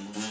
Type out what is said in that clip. Mm-hmm.